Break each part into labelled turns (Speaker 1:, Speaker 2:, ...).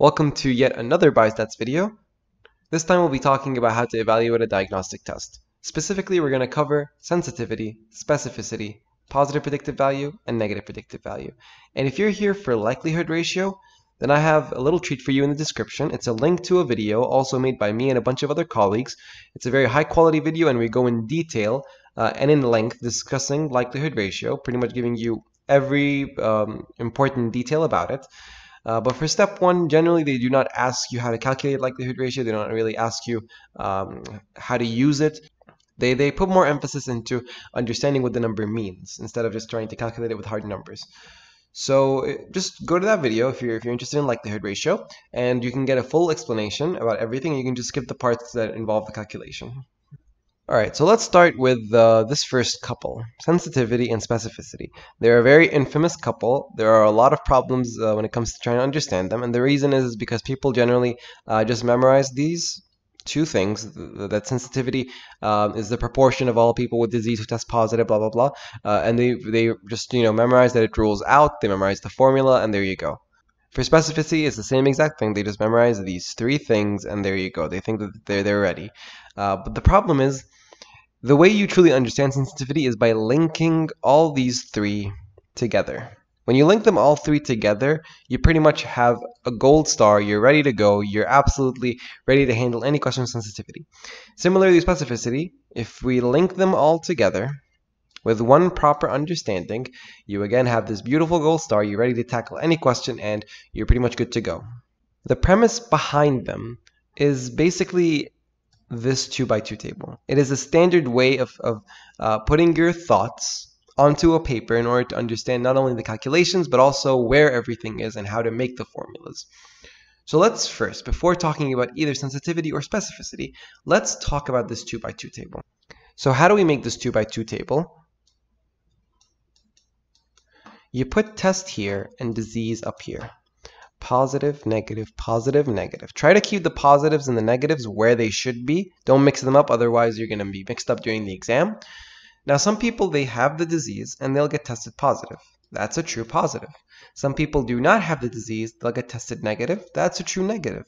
Speaker 1: Welcome to yet another Biostats video. This time we'll be talking about how to evaluate a diagnostic test. Specifically, we're going to cover sensitivity, specificity, positive predictive value, and negative predictive value. And if you're here for likelihood ratio, then I have a little treat for you in the description. It's a link to a video also made by me and a bunch of other colleagues. It's a very high quality video and we go in detail uh, and in length discussing likelihood ratio, pretty much giving you every um, important detail about it. Uh, but for step one, generally they do not ask you how to calculate likelihood ratio. They don't really ask you um, how to use it. They, they put more emphasis into understanding what the number means instead of just trying to calculate it with hard numbers. So uh, just go to that video if you're, if you're interested in likelihood ratio and you can get a full explanation about everything. You can just skip the parts that involve the calculation. All right, so let's start with uh, this first couple, sensitivity and specificity. They're a very infamous couple. There are a lot of problems uh, when it comes to trying to understand them, and the reason is because people generally uh, just memorize these two things, that sensitivity um, is the proportion of all people with disease who test positive, blah, blah, blah, uh, and they, they just, you know, memorize that it rules out, they memorize the formula, and there you go. For specificity, it's the same exact thing. They just memorize these three things, and there you go. They think that they're, they're ready. Uh, but the problem is, the way you truly understand sensitivity is by linking all these three together. When you link them all three together, you pretty much have a gold star. You're ready to go. You're absolutely ready to handle any question of sensitivity. Similarly, specificity, if we link them all together with one proper understanding, you again have this beautiful gold star. You're ready to tackle any question and you're pretty much good to go. The premise behind them is basically this 2 by 2 table. It is a standard way of, of uh, putting your thoughts onto a paper in order to understand not only the calculations, but also where everything is and how to make the formulas. So let's first, before talking about either sensitivity or specificity, let's talk about this 2 by 2 table. So how do we make this 2 by 2 table? You put test here and disease up here positive, negative, positive, negative. Try to keep the positives and the negatives where they should be. Don't mix them up, otherwise you're going to be mixed up during the exam. Now, some people, they have the disease and they'll get tested positive. That's a true positive. Some people do not have the disease, they'll get tested negative. That's a true negative.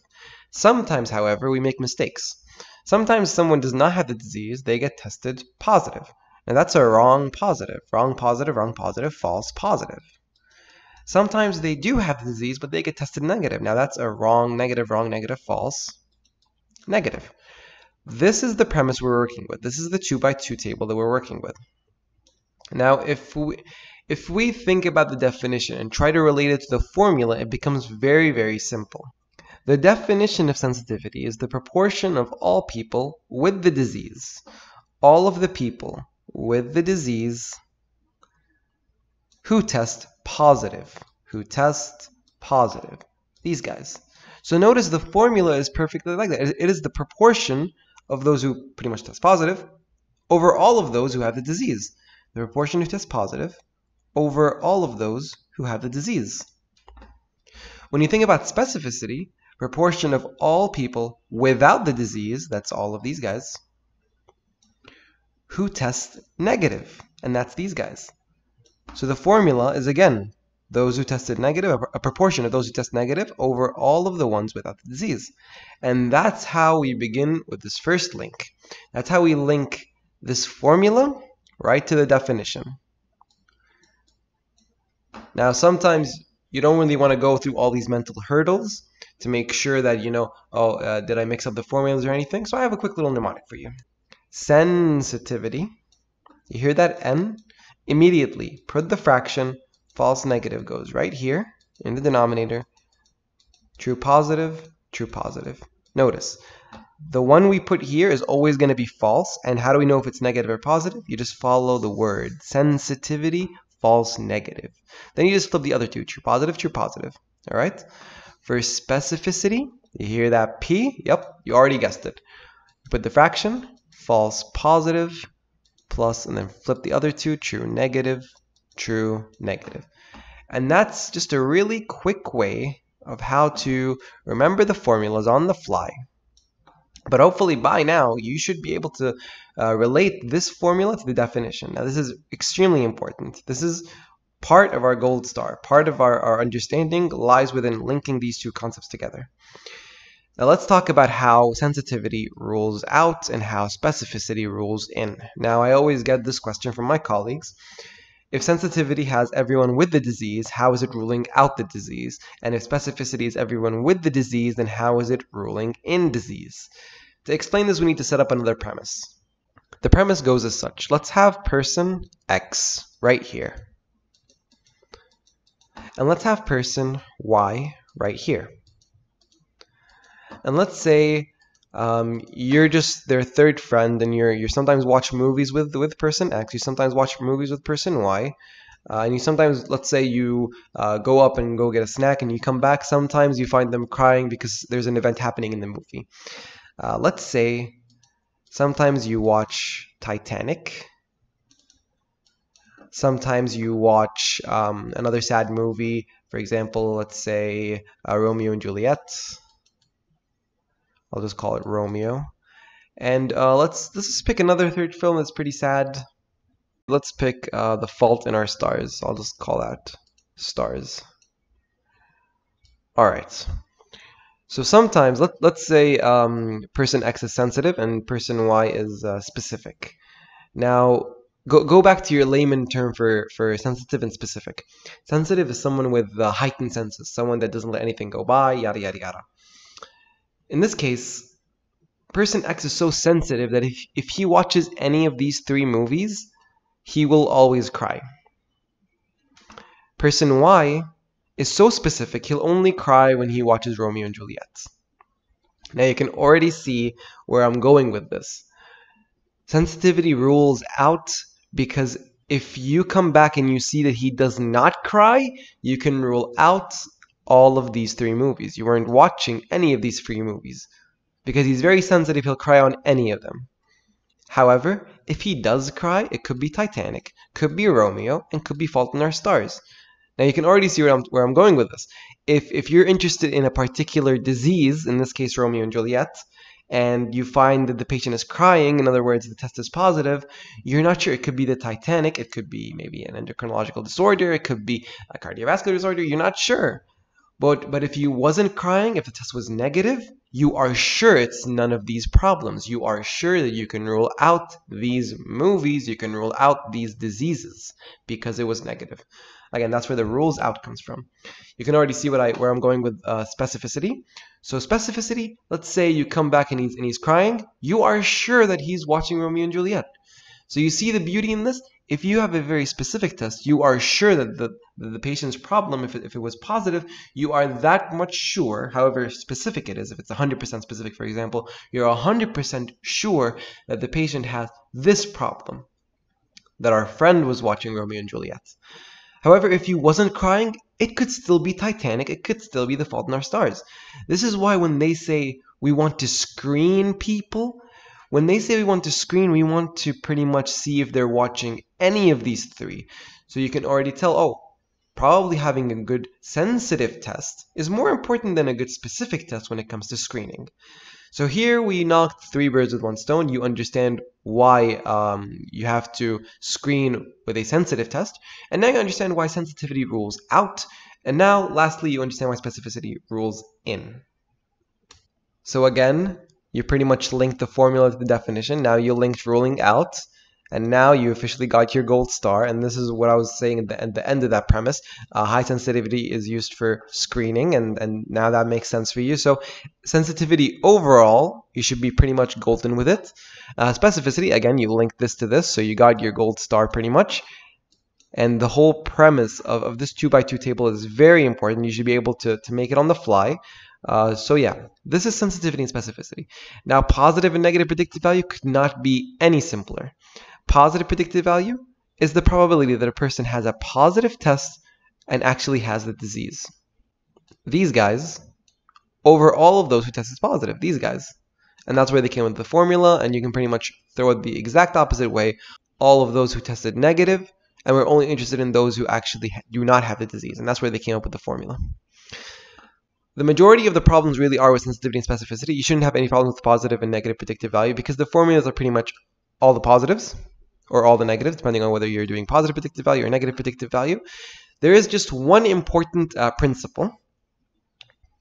Speaker 1: Sometimes, however, we make mistakes. Sometimes someone does not have the disease, they get tested positive. And that's a wrong positive. Wrong positive, wrong positive, false positive. Sometimes they do have the disease, but they get tested negative. Now that's a wrong, negative, wrong, negative, false, negative. This is the premise we're working with. This is the 2 by 2 table that we're working with. Now, if we, if we think about the definition and try to relate it to the formula, it becomes very, very simple. The definition of sensitivity is the proportion of all people with the disease. All of the people with the disease who test positive, who test positive. These guys. So notice the formula is perfectly like that. It is the proportion of those who pretty much test positive over all of those who have the disease. The proportion who test positive over all of those who have the disease. When you think about specificity, proportion of all people without the disease, that's all of these guys, who test negative, and that's these guys. So the formula is again those who tested negative, a proportion of those who test negative over all of the ones without the disease. And that's how we begin with this first link. That's how we link this formula right to the definition. Now, sometimes you don't really want to go through all these mental hurdles to make sure that you know, oh, uh, did I mix up the formulas or anything? So I have a quick little mnemonic for you. Sensitivity. You hear that N? Immediately put the fraction false negative goes right here in the denominator. True positive, true positive. Notice, the one we put here is always going to be false. And how do we know if it's negative or positive? You just follow the word. Sensitivity, false negative. Then you just flip the other two. True positive, true positive. All right? For specificity, you hear that P? Yep, you already guessed it. Put the fraction, false positive, plus, and then flip the other two, true, negative, true, negative. And that's just a really quick way of how to remember the formulas on the fly. But hopefully by now you should be able to uh, relate this formula to the definition. Now this is extremely important. This is part of our gold star, part of our, our understanding lies within linking these two concepts together. Now let's talk about how sensitivity rules out and how specificity rules in. Now I always get this question from my colleagues. If sensitivity has everyone with the disease, how is it ruling out the disease? And if specificity is everyone with the disease, then how is it ruling in disease? To explain this, we need to set up another premise. The premise goes as such. Let's have person X right here. And let's have person Y right here. And let's say um, you're just their third friend and you're you sometimes watch movies with with person X, you sometimes watch movies with person Y. Uh, and you sometimes, let's say you uh, go up and go get a snack and you come back, sometimes you find them crying because there's an event happening in the movie. Uh, let's say sometimes you watch Titanic sometimes you watch um, another sad movie. For example, let's say uh, Romeo and Juliet. I'll just call it Romeo. And uh, let's let's just pick another third film that's pretty sad. Let's pick uh, The Fault in Our Stars. I'll just call that Stars. All right. So sometimes, let, let's say um, person X is sensitive and person Y is uh, specific. Now, go, go back to your layman term for, for sensitive and specific. Sensitive is someone with the heightened senses, someone that doesn't let anything go by, yada, yada, yada. In this case, person X is so sensitive that if, if he watches any of these three movies, he will always cry. Person Y is so specific, he'll only cry when he watches Romeo and Juliet. Now you can already see where I'm going with this. Sensitivity rules out because if you come back and you see that he does not cry, you can rule out all of these three movies. You weren't watching any of these three movies because he's very sensitive, he'll cry on any of them. However, if he does cry, it could be Titanic, could be Romeo, and could be Fault in Our Stars. Now you can already see where I'm, where I'm going with this. If, if you're interested in a particular disease, in this case Romeo and Juliet, and you find that the patient is crying, in other words, the test is positive, you're not sure. It could be the Titanic, it could be maybe an endocrinological disorder, it could be a cardiovascular disorder, you're not sure. But, but if you wasn't crying, if the test was negative, you are sure it's none of these problems. You are sure that you can rule out these movies, you can rule out these diseases because it was negative. Again, that's where the rules out comes from. You can already see what I where I'm going with uh, specificity. So specificity, let's say you come back and he's and he's crying, you are sure that he's watching Romeo and Juliet. So you see the beauty in this? If you have a very specific test, you are sure that the, the patient's problem, if it, if it was positive, you are that much sure, however specific it is, if it's 100% specific, for example, you're 100% sure that the patient has this problem, that our friend was watching Romeo and Juliet. However, if you wasn't crying, it could still be Titanic. It could still be The Fault in Our Stars. This is why when they say we want to screen people, when they say we want to screen, we want to pretty much see if they're watching any of these three. So you can already tell, oh, probably having a good sensitive test is more important than a good specific test when it comes to screening. So here we knocked three birds with one stone. You understand why um, you have to screen with a sensitive test. And now you understand why sensitivity rules out. And now, lastly, you understand why specificity rules in. So again, you pretty much linked the formula to the definition. Now you linked ruling out. And now you officially got your gold star. And this is what I was saying at the, at the end of that premise. Uh, high sensitivity is used for screening, and, and now that makes sense for you. So sensitivity overall, you should be pretty much golden with it. Uh, specificity, again, you linked this to this, so you got your gold star pretty much. And the whole premise of, of this 2 by 2 table is very important. You should be able to, to make it on the fly. Uh, so yeah, this is sensitivity and specificity. Now, positive and negative predictive value could not be any simpler. Positive predictive value is the probability that a person has a positive test and actually has the disease. These guys, over all of those who tested positive, these guys. And that's where they came with the formula, and you can pretty much throw it the exact opposite way. All of those who tested negative, and we're only interested in those who actually do not have the disease, and that's where they came up with the formula. The majority of the problems really are with sensitivity and specificity. You shouldn't have any problems with positive and negative predictive value because the formulas are pretty much all the positives or all the negatives, depending on whether you're doing positive predictive value or negative predictive value, there is just one important uh, principle,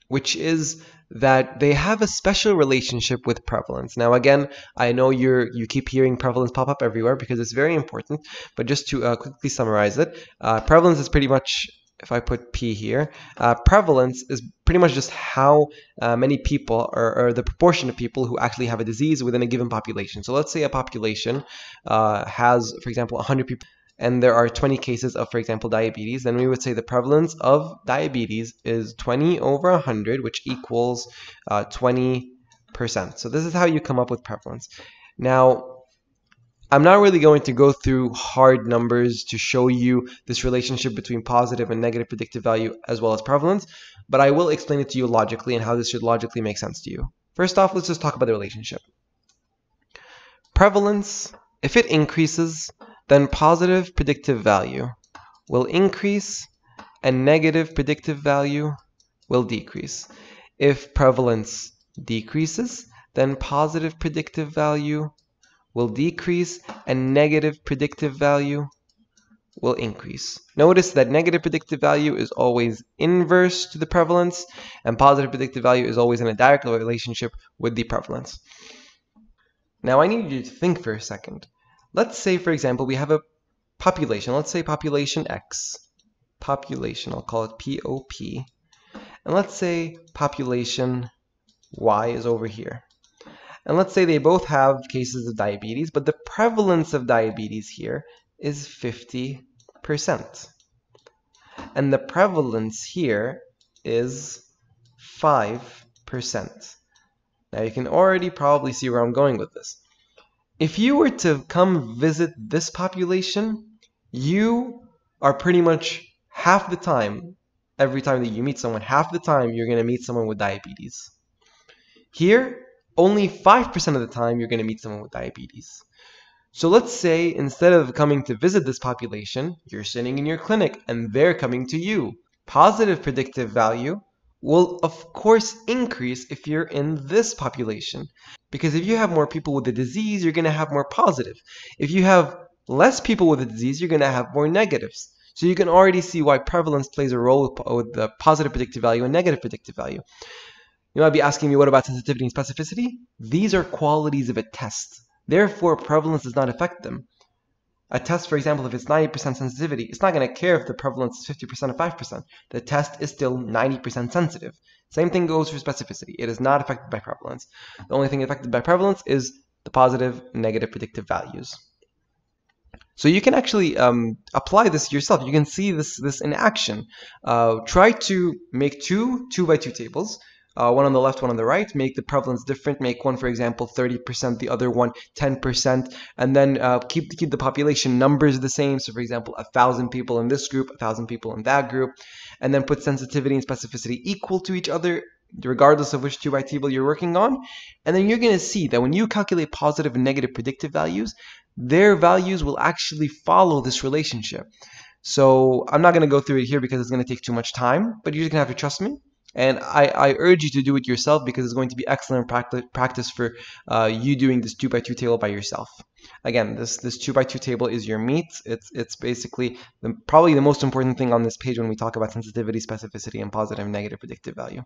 Speaker 1: which is that they have a special relationship with prevalence. Now, again, I know you're you keep hearing prevalence pop up everywhere because it's very important. But just to uh, quickly summarize it, uh, prevalence is pretty much if I put P here, uh, prevalence is pretty much just how uh, many people or, or, the proportion of people who actually have a disease within a given population. So let's say a population uh, has, for example, 100 people and there are 20 cases of, for example, diabetes, then we would say the prevalence of diabetes is 20 over 100, which equals uh, 20%. So this is how you come up with prevalence. Now, I'm not really going to go through hard numbers to show you this relationship between positive and negative predictive value as well as prevalence, but I will explain it to you logically and how this should logically make sense to you. First off, let's just talk about the relationship. Prevalence, if it increases, then positive predictive value will increase and negative predictive value will decrease. If prevalence decreases, then positive predictive value will decrease and negative predictive value will increase. Notice that negative predictive value is always inverse to the prevalence and positive predictive value is always in a direct relationship with the prevalence. Now I need you to think for a second. Let's say, for example, we have a population. Let's say population X. Population, I'll call it POP. And let's say population Y is over here. And let's say they both have cases of diabetes, but the prevalence of diabetes here is 50%. And the prevalence here is 5%. Now you can already probably see where I'm going with this. If you were to come visit this population, you are pretty much half the time, every time that you meet someone, half the time you're going to meet someone with diabetes. Here, only 5% of the time you're going to meet someone with diabetes. So let's say instead of coming to visit this population, you're sitting in your clinic and they're coming to you. Positive predictive value will of course increase if you're in this population. Because if you have more people with the disease, you're going to have more positive. If you have less people with the disease, you're going to have more negatives. So you can already see why prevalence plays a role with the positive predictive value and negative predictive value. You might be asking me, what about sensitivity and specificity? These are qualities of a test. Therefore, prevalence does not affect them. A test, for example, if it's 90% sensitivity, it's not going to care if the prevalence is 50% or 5%. The test is still 90% sensitive. Same thing goes for specificity. It is not affected by prevalence. The only thing affected by prevalence is the positive and negative predictive values. So you can actually um, apply this yourself. You can see this, this in action. Uh, try to make two 2 by 2 tables uh, one on the left, one on the right, make the prevalence different, make one, for example, 30%, the other one 10%, and then uh, keep, keep the population numbers the same. So for example, a thousand people in this group, a thousand people in that group, and then put sensitivity and specificity equal to each other regardless of which 2 by table you're working on. And then you're going to see that when you calculate positive and negative predictive values, their values will actually follow this relationship. So I'm not going to go through it here because it's going to take too much time, but you're just going to have to trust me. And I, I urge you to do it yourself because it's going to be excellent practice, practice for uh, you doing this 2 by 2 table by yourself. Again, this, this 2 by 2 table is your meat. It's, it's basically the, probably the most important thing on this page when we talk about sensitivity, specificity, and positive and negative predictive value.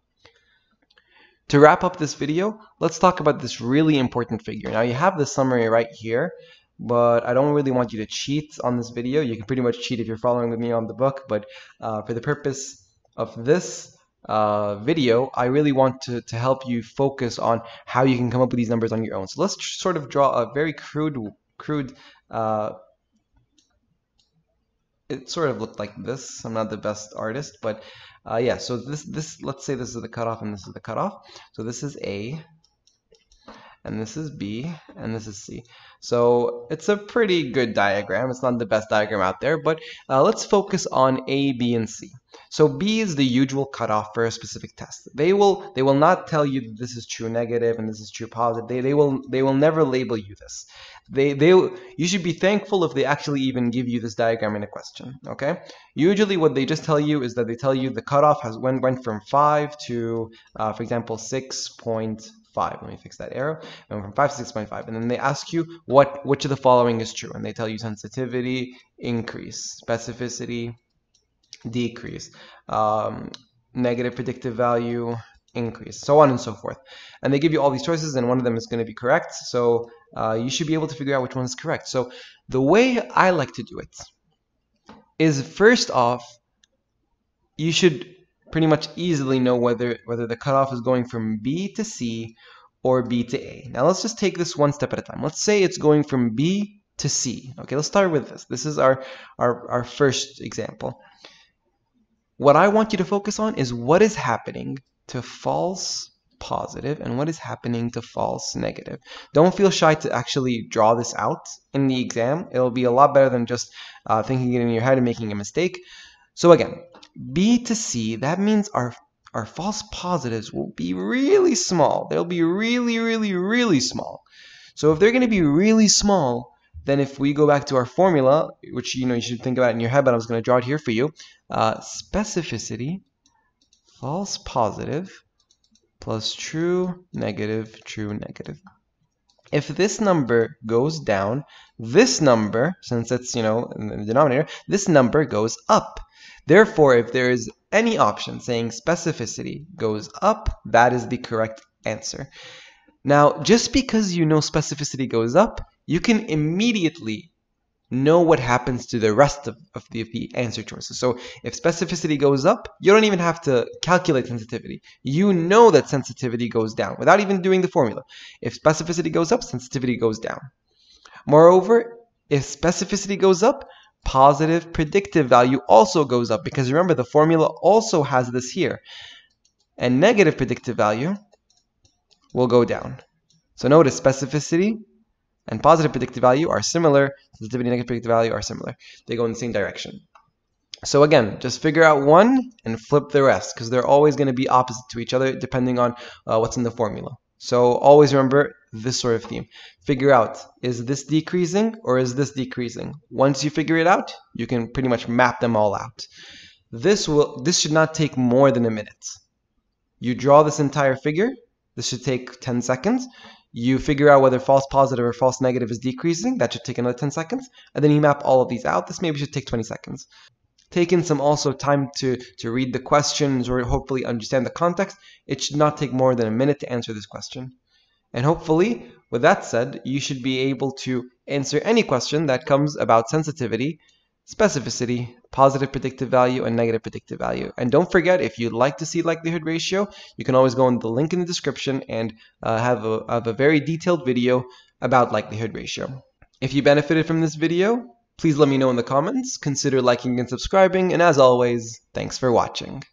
Speaker 1: To wrap up this video, let's talk about this really important figure. Now you have the summary right here, but I don't really want you to cheat on this video. You can pretty much cheat if you're following with me on the book, but uh, for the purpose of this uh, video, I really want to, to help you focus on how you can come up with these numbers on your own. So let's sort of draw a very crude, crude, uh, it sort of looked like this. I'm not the best artist, but uh, yeah, so this, this, let's say this is the cutoff and this is the cutoff. So this is A, and this is B, and this is C. So it's a pretty good diagram. It's not the best diagram out there, but uh, let's focus on A, B, and C. So B is the usual cutoff for a specific test. They will they will not tell you that this is true negative and this is true positive. They, they will they will never label you this. They they you should be thankful if they actually even give you this diagram in a question. Okay. Usually what they just tell you is that they tell you the cutoff has went went from five to uh, for example six point 5. Let me fix that arrow. And from 5 to 6.5. And then they ask you what which of the following is true. And they tell you sensitivity, increase, specificity, decrease, um, negative predictive value, increase, so on and so forth. And they give you all these choices, and one of them is going to be correct. So uh, you should be able to figure out which one is correct. So the way I like to do it is first off, you should pretty much easily know whether whether the cutoff is going from B to C or B to A. Now let's just take this one step at a time. Let's say it's going from B to C. Okay, let's start with this. This is our, our, our first example. What I want you to focus on is what is happening to false positive and what is happening to false negative. Don't feel shy to actually draw this out in the exam. It'll be a lot better than just uh, thinking it in your head and making a mistake. So again, B to C, that means our, our false positives will be really small. They'll be really, really, really small. So if they're going to be really small, then if we go back to our formula, which you know you should think about in your head, but I was going to draw it here for you, uh, specificity, false positive, plus true, negative, true, negative. If this number goes down, this number, since it's, you know, in the denominator, this number goes up. Therefore, if there is any option saying specificity goes up, that is the correct answer. Now, just because you know specificity goes up, you can immediately know what happens to the rest of, of, the, the, answer choices. So if specificity goes up, you don't even have to calculate sensitivity. You know that sensitivity goes down without even doing the formula. If specificity goes up, sensitivity goes down. Moreover, if specificity goes up, positive predictive value also goes up because remember the formula also has this here. And negative predictive value will go down. So notice specificity and positive predictive value are similar. Sensitivity and negative predictive value are similar. They go in the same direction. So again, just figure out one and flip the rest because they're always going to be opposite to each other depending on uh, what's in the formula. So always remember this sort of theme. Figure out, is this decreasing or is this decreasing? Once you figure it out, you can pretty much map them all out. This will this should not take more than a minute. You draw this entire figure. This should take 10 seconds. You figure out whether false positive or false negative is decreasing. That should take another 10 seconds. And then you map all of these out. This maybe should take 20 seconds. Taking some also time to, to read the questions or hopefully understand the context. It should not take more than a minute to answer this question. And hopefully, with that said, you should be able to answer any question that comes about sensitivity specificity, positive predictive value, and negative predictive value. And don't forget, if you'd like to see likelihood ratio, you can always go in the link in the description and uh, have, a, have a very detailed video about likelihood ratio. If you benefited from this video, please let me know in the comments, consider liking and subscribing, and as always, thanks for watching.